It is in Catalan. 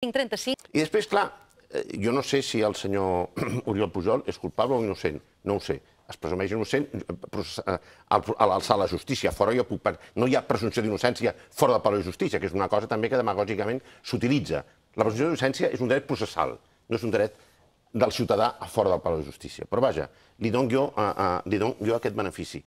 35. I després, clar, eh, jo no sé si el senyor Oriol Pujol és culpable o innocent, no ho sé. Es presumeix innocent a eh, l'alçar la justícia. Fora jo puc... No hi ha presumpció d'innocència fora del Palau de justícia, que és una cosa també que demagògicament s'utilitza. La presumpció d'innocència és un dret processal, no és un dret del ciutadà a fora del Palau de justícia. Però vaja, li dono jo, a, uh, li dono jo aquest benefici.